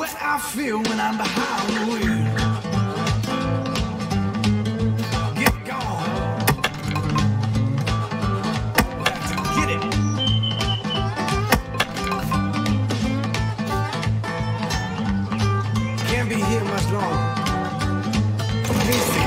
what I feel when I'm behind the wheel. Get gone. We have to get it. Can't be here much longer. Peace.